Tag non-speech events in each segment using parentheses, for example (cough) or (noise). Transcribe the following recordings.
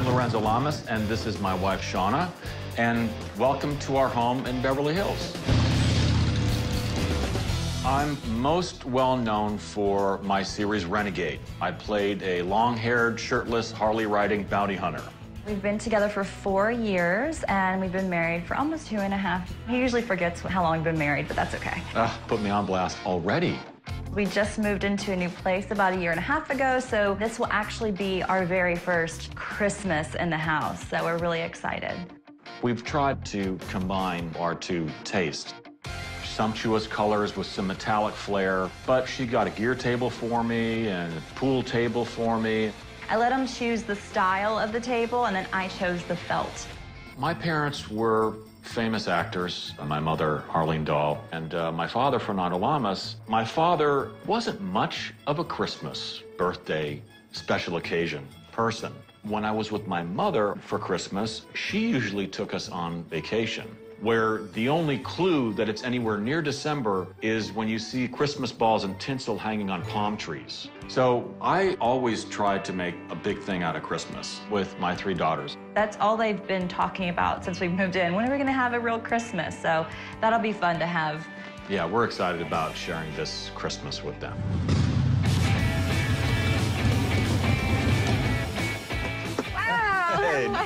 I'm Lorenzo Lamas, and this is my wife, Shawna. And welcome to our home in Beverly Hills. I'm most well known for my series Renegade. I played a long haired, shirtless, Harley riding bounty hunter. We've been together for four years, and we've been married for almost two and a half. He usually forgets how long we've been married, but that's okay. Ugh, put me on blast already. We just moved into a new place about a year and a half ago, so this will actually be our very first Christmas in the house, so we're really excited. We've tried to combine our two tastes. Sumptuous colors with some metallic flair, but she got a gear table for me and a pool table for me. I let him choose the style of the table, and then I chose the felt. My parents were famous actors. My mother, Arlene Dahl, and uh, my father, Fernando Lamas. My father wasn't much of a Christmas, birthday, special occasion person. When I was with my mother for Christmas, she usually took us on vacation where the only clue that it's anywhere near December is when you see Christmas balls and tinsel hanging on palm trees. So I always try to make a big thing out of Christmas with my three daughters. That's all they've been talking about since we moved in. When are we going to have a real Christmas? So that'll be fun to have. Yeah, we're excited about sharing this Christmas with them.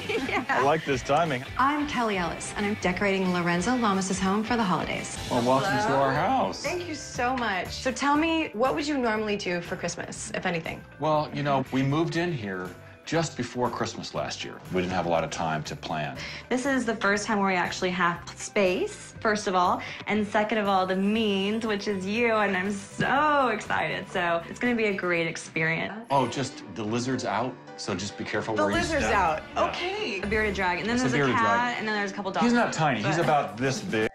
(laughs) Hey, I like this timing. I'm Kelli Ellis, and I'm decorating Lorenzo Lamas' home for the holidays. Well, welcome to our house. Thank you so much. So tell me, what would you normally do for Christmas, if anything? Well, you know, we moved in here just before Christmas last year. We didn't have a lot of time to plan. This is the first time where we actually have space, first of all, and second of all, the means, which is you, and I'm so excited. So it's going to be a great experience. Oh, just the lizard's out, so just be careful The where you lizard's step. out. Yeah. Okay. A bearded dragon. And then It's a there's a, bearded cat, dragon. and then there's a couple dogs. He's not tiny. He's about this big.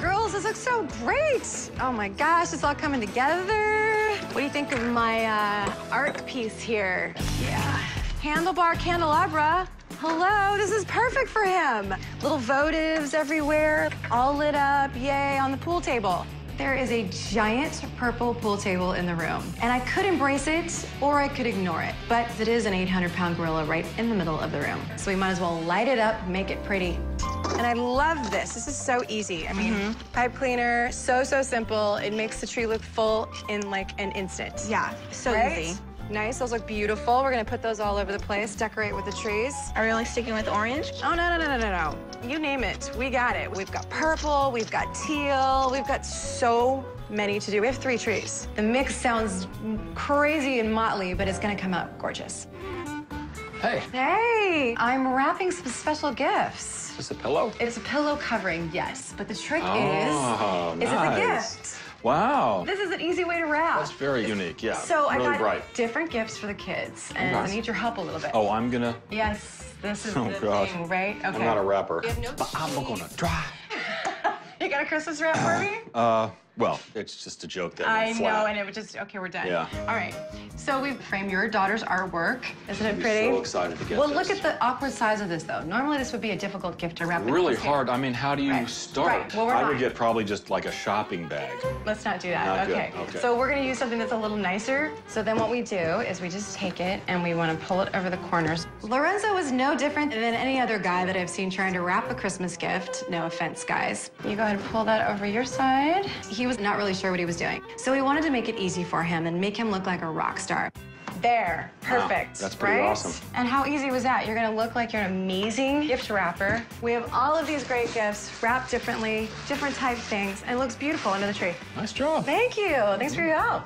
Girls, this looks so great. Oh my gosh, it's all coming together. What do you think of my uh, art piece here? Yeah. Handlebar candelabra. Hello, this is perfect for him. Little votives everywhere, all lit up, yay, on the pool table. There is a giant purple pool table in the room, and I could embrace it or I could ignore it. But it is an 800 pound gorilla right in the middle of the room. So we might as well light it up, make it pretty. And I love this. This is so easy. I mean, mm-hmm. pipe cleaner, so, so simple. It makes the tree look full in like an instant. Yeah, so Right? easy. Nice, those look beautiful. We're gonna put those all over the place, decorate with the trees. Are we only sticking with orange? Oh, no, no, no, no, no, no. You name it, we got it. We've got purple, we've got teal, we've got so many to do. We have three trees. The mix sounds crazy and motley, but it's gonna come out gorgeous. Hey, Hey, I'm wrapping some special gifts. is this a pillow? It's a pillow covering, yes, but the trick Oh, is, is it's a gift. Wow. This is an easy way to wrap. That's very unique, yeah. so I really got bright. different gifts for the kids, and Nice. I need your help a little bit. Oh, I'm gonna. Yes, this is (laughs) Oh, the gosh. thing, right? Okay. I'm not a rapper. We have no But I'm gonna try. (laughs) You got a Christmas wrap for me? Uh, well, it's just a joke that I know, and it was just okay. We're done. Yeah. All right. So we framed your daughter's artwork. Isn't it I'm pretty? so excited to get well, this. look at the awkward size of this, though. Normally, this would be a difficult gift to wrap. Really plastic. hard. I mean, how do you Right. start? Right. Well, we're I not. would get probably just like a shopping bag. Let's not do that. Not good. okay. Okay. So we're gonna use something that's a little nicer. So then what we do is we just take it and we want to pull it over the corners. Lorenzo is no different than any other guy that I've seen trying to wrap a Christmas gift. No offense, guys. You go ahead and pull that over your side. He was not really sure what he was doing. So we wanted to make it easy for him and make him look like a rock star. There, perfect. that's pretty right? awesome. And how easy was that? You're gonna look like you're an amazing gift wrapper. We have all of these great gifts wrapped differently, different type things, and it looks beautiful under the tree. Nice job. Thank you. Thanks for your help.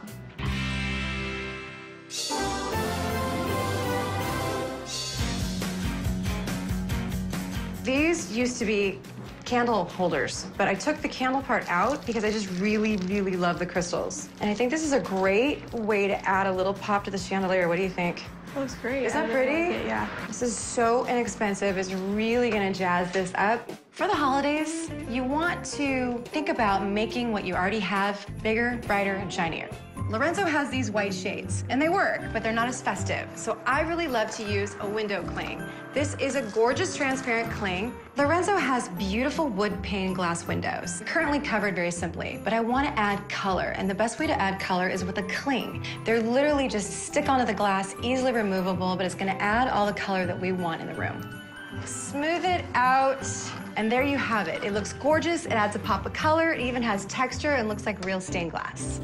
These used to be candle holders, but I took the candle part out because I just really, really love the crystals. And I think this is a great way to add a little pop to the chandelier. What do you think? Looks great. Is that pretty? like it, yeah. This is so inexpensive. It's really gonna jazz this up. For the holidays, you want to think about making what you already have bigger, brighter, and shinier. Lorenzo has these white shades, and they work, but they're not as festive. So I really love to use a window cling. This is a gorgeous transparent cling. Lorenzo has beautiful wood pane glass windows, currently covered very simply, but I want to add color, and the best way to add color is with a cling. They're literally just stick onto the glass, easily removable, but it's going to add all the color that we want in the room. Smooth it out, and there you have it. It looks gorgeous, it adds a pop of color, it even has texture, and looks like real stained glass.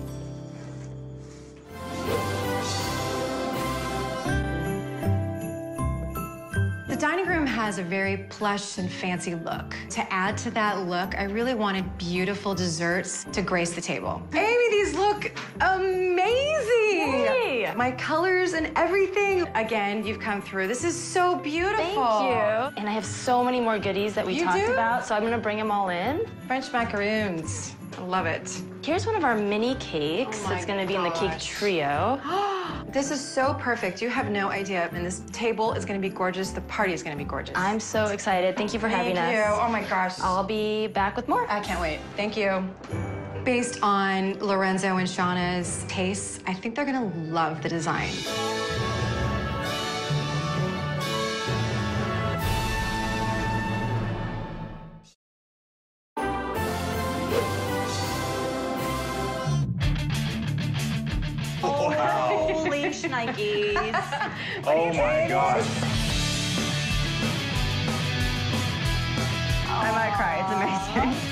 Dining room has a very plush and fancy look. To add to that look, I really wanted beautiful desserts to grace the table. Amy, these look amazing! Yay! My colors and everything. Again, you've come through. This is so beautiful. Thank you. And I have so many more goodies that we You talked do? about, so I'm gonna bring them all in. French macaroons. I love it. Here's one of our mini cakes. Oh it's gonna be in the cake trio. (gasps) (gasps) This is so perfect. You have no idea. And this table is going to be gorgeous. The party is going to be gorgeous. I'm so excited. Thank you for having us. Thank you. Oh my gosh. I'll be back with more. I can't wait. Thank you. Based on Lorenzo and Shawna's tastes, I think they're gonna love the design. Holy shnikes. (laughs) Oh my gosh. I might cry. It's amazing.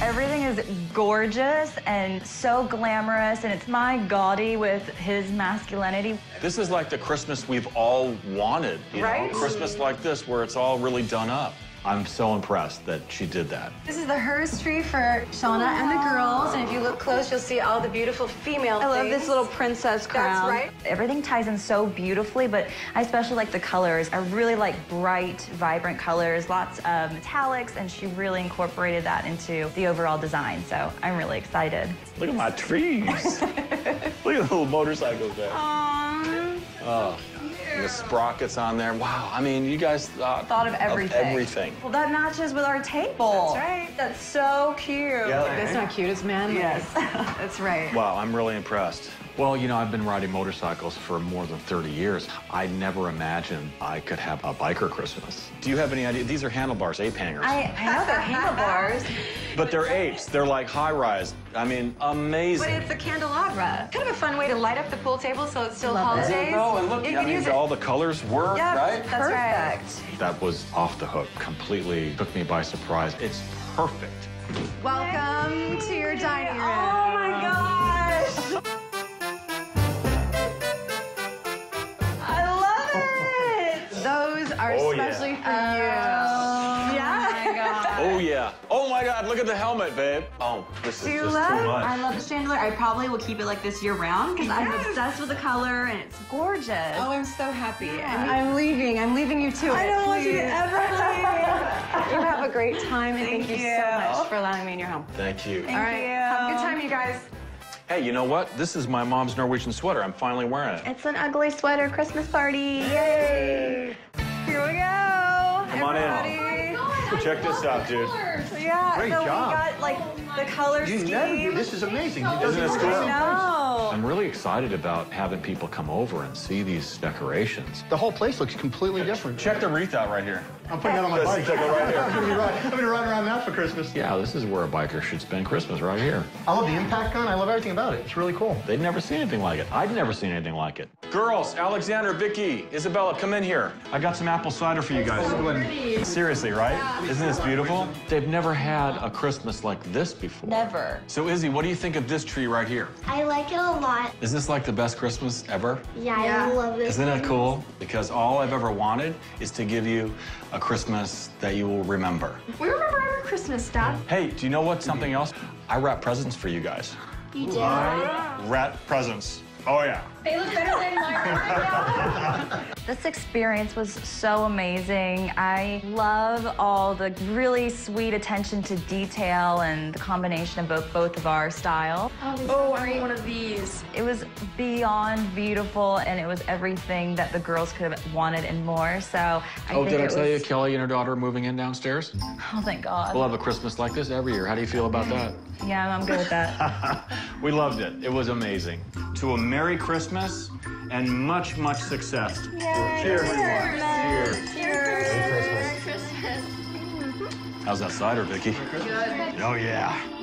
Everything is gorgeous and so glamorous, and it's my gaudy with his masculinity. This is like the Christmas we've all wanted, you Right? know? Christmas like this where it's all really done up. I'm so impressed that she did that. This is the hers tree for Shawna and the girls. And if you look close, you'll see all the beautiful female I love things. this little princess crown. That's right. Everything ties in so beautifully, but I especially like the colors. I really like bright, vibrant colors, lots of metallics, and she really incorporated that into the overall design. So I'm really excited. Look at my trees. (laughs) Look at the little motorcycles there. Aww. Oh, and the sprockets on there. Wow. I mean, you guys thought, Thought of everything. everything. Well, that matches with our table. That's right. That's so cute. That's not cute. It's manly. Yes. (laughs) That's right. Wow, I'm really impressed. Well, you know, I've been riding motorcycles for more than 30 years. I never imagined I could have a biker Christmas. Do you have any idea? These are handlebars, ape hangers. I, I know they're handlebars. But they're apes. They're like high rise. I mean, amazing. But it's a candelabra. Kind of a fun way to light up the pool table so it's still Love it. holidays. Oh, and look, you I mean, all the colors work, Yeah, right? That's right. Perfect. That was off the hook. Completely took me by surprise. It's perfect. Welcome to your dining room. Oh are Oh, yeah. especially for oh yeah. Oh, yeah. Oh, my God. Look at the helmet, babe. Oh, this is Do you just love? too much. I love the chandelier. I probably will keep it like this year round because I'm obsessed with the color and it's gorgeous. Oh, I'm so happy. And I'm leaving. I'm leaving you to I it. don't want you to ever leave. (laughs) You have a great time, and thank, Thank you, you. so much for allowing me in your home. Thank you. All right. you. Have a good time, you guys. Hey, you know what? This is my mom's Norwegian sweater. I'm finally wearing it. It's an ugly sweater Christmas party. Yay! Here we go. Come on in. Check this out, dude. Yeah, Great so job. we got like the color You scheme. never do. This is amazing. It Isn't this cool? No. I'm really excited about having people come over and see these decorations. The whole place looks completely different. Check the wreath out right here. I'm putting that on my Let's bike. take it right here. (laughs) I'm gonna be riding, I'm gonna ride around that for Christmas. Yeah, this is where a biker should spend Christmas, right here. I love the impact gun. I love everything about it. It's really cool. They'd never seen anything like it. I'd never seen anything like it. Girls, Alexandra, Vicky, Isabella, come in here. I got some apple cider for you guys. Oh, Seriously, right? Isn't this beautiful? They've never had a Christmas like this before. Never. So, Izzy, what do you think of this tree right here? I like it a lot. Is this like the best Christmas ever? Yeah, I love it. Isn't it cool? Because all I've ever wanted is to give you a Christmas that you will remember. We remember every Christmas, Dad. Hey, do you know what? Something else? I wrap presents for you guys. You do? Wrap presents. Oh, yeah. They look better than mine. (laughs) This experience was so amazing. I love all the really sweet attention to detail and the combination of both, both of our style. Oh, oh I want one of these. It was beyond beautiful and it was everything that the girls could have wanted and more. So I oh, think did I it tell you Kelli and her daughter are moving in downstairs? Oh, thank God. We'll have a Christmas like this every year. How do you feel about that? Yeah, I'm good with that. (laughs) we loved it. It was amazing. To a Merry Christmas and much, much success. Cheers. Cheers. Cheers. Merry Christmas. How's that cider, Vicky? Good. Oh, yeah.